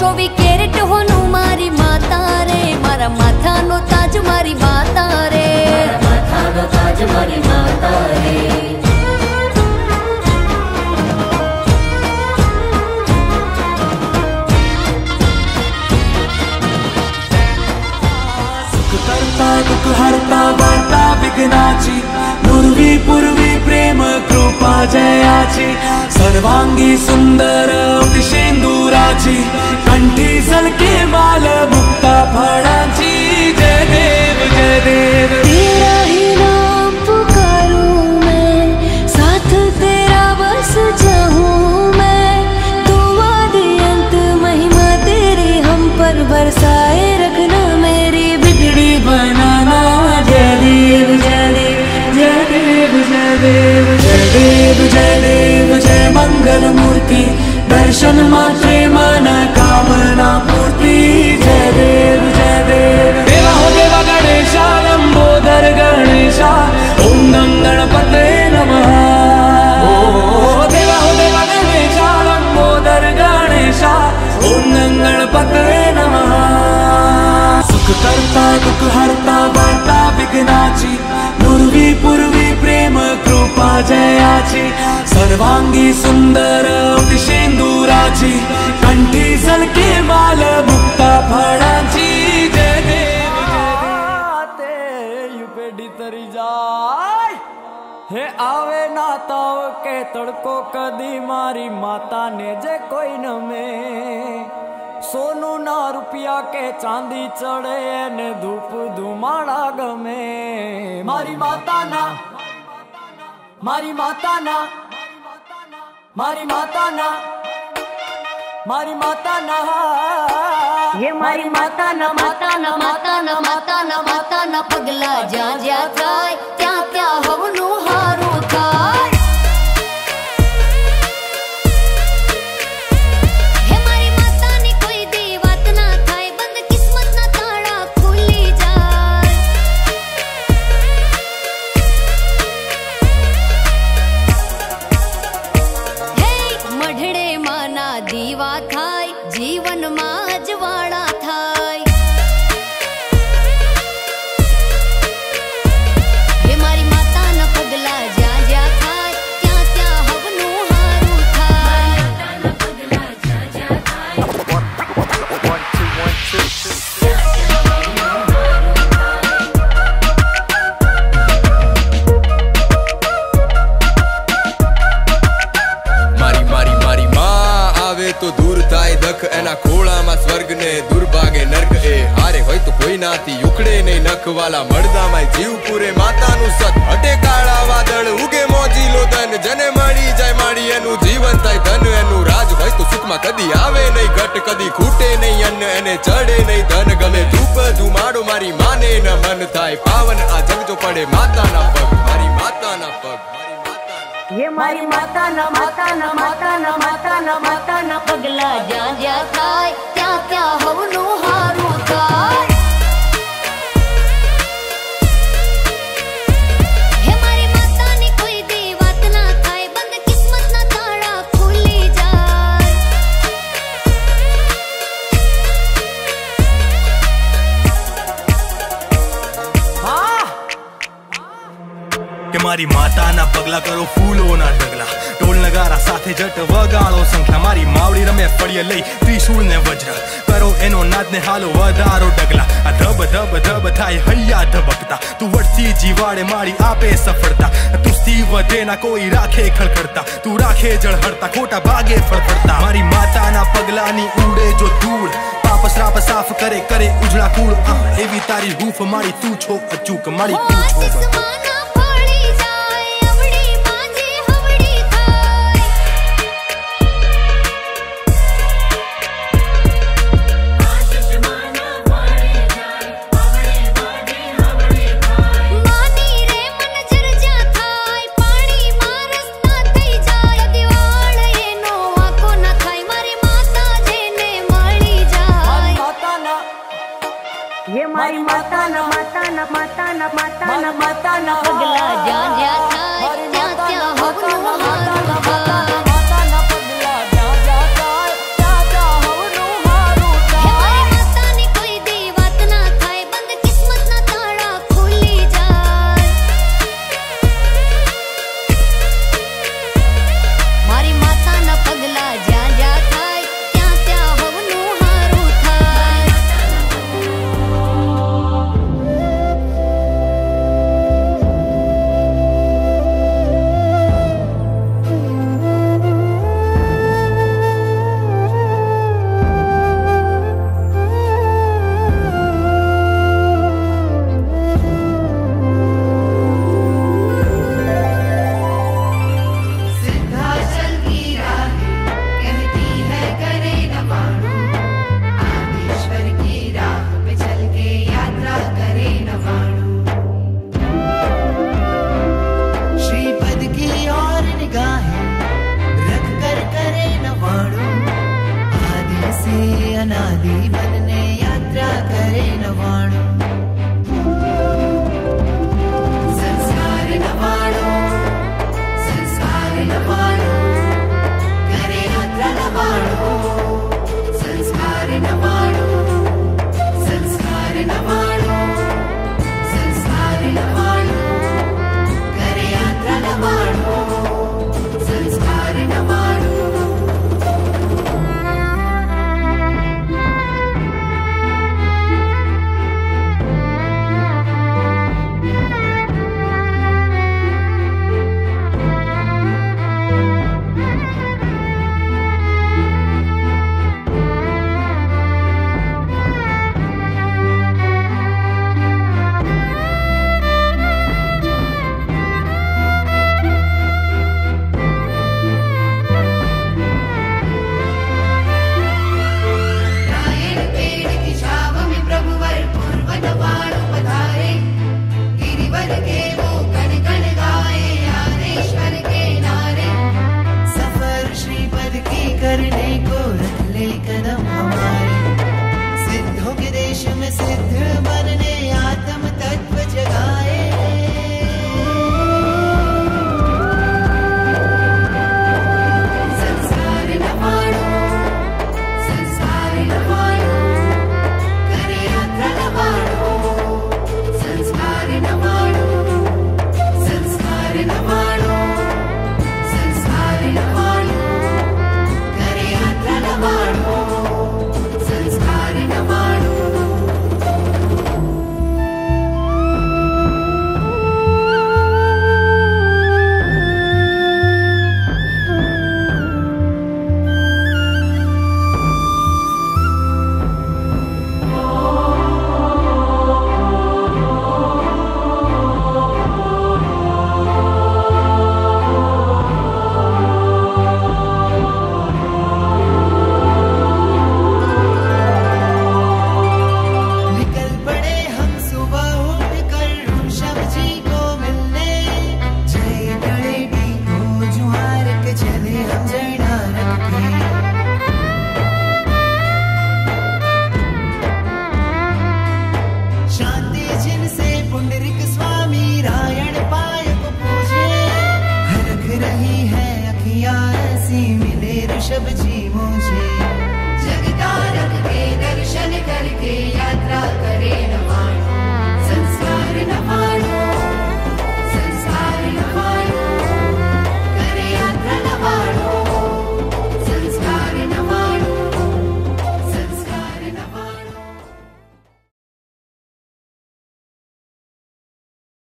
ચોવી caret હોનું મારી માતા રે મારા માથાનો તાજ મારી માતા રે માથાનો તાજ મારી માતા રે सुख करता दुःख हरता वार्ता विघ्नाची पूर्वी पूर्वी प्रेम कृपा जयाची सर्वांगी सुंदर शेंदुराची कंठी झलके माल मुक्ता फळाची. जय देव जय देव जय मूर्ति, दर्शन मात्रे मन, कामना पूर्ति। जय देव जय देव। देवा हो देवा गणेशा लंबोदर गणेशा, ओम गं गणपते नमः। देवा हो गणेशा लंबोदर गणेशा, ओम गं गणपते नमः। सुख करता, दुःख हरता, वार्ता, विघ्नाची, पूर्वी पूर्वी प्रेम, कृपा जयाची। सर्वांगी सुंदर शेंदुराची कंठी सलके माल मुक्ता फळाची. जय ते युपेडी तरी जाय. हे आवे नाताव के तडको कधी मारी माता ने जे कोई न में सोनू ना रुपया के चांदी चढ़े ने धूप धुमाड़ा गमे. मारी माता ना मारी माता ना मारी माता ना, मारी माता ना। ये मारी माता ना माता ना माता ना माता ना माता ना, पगला जा जा थाय त्या त्या हवनु हारू थाय સ્વર્ગ ને દુર્ભાગે નર્ક એ. હારે હોય તો કોઈ નાથી ઉખડે નહીં નખવાલા. મળદામાં જીવ પૂરે માતાનું સત. હટે કાળા વાદળ, ઉગે મોજીલો ધન જને મળી જાય માડી એનું જીવન થાય ધન. એનું રાજ હોય તો સુખમાં કદી આવે નહીં ઘટ. કદી ખૂટે નહીં અન્ન, એને ચડે નહીં ધન. ગમે ધૂપ ધુમાડો મારી માને ન મન થાય. પાવન આ જગજો પડે માતાના પગ. હે મારી માતાના માતાના માતાના માતાના માતાના પગલા જ્યાં જ્યાં થાય, ત્યાં ત્યાં હવનું હારું થાય. મારી માતાના પગલા કરો ફૂલોના ઢગલા ઢોલ નગારા સાથે જટ વગાળો સંખ્યા મારી માવડી રમે ફળીએ લઈ ત્રિશુળ ને વજ્ર કરો એનો નાદ ને હાલો વધારો ડગલા આ ધબ ધબ ધબ થાય હૈયા ધબકતા તું વળતી જીવાડે મારી આપે સફળતા તુસ્તી વધે ના કોઈ રાખે ખડખડતા તું રાખે જળહળતા ખોટા ભાગે ફળફળતા મારી માતાના પગલાની ઉડે જો ધૂળ પાપ શ્રાપ સાફ કરે કરે ઉજળા કુળ એવી તારી હૂફ મારી તું છો અચૂક મારી તું છો न माता न माता न माता न बगला जा जा था क्या क्या हो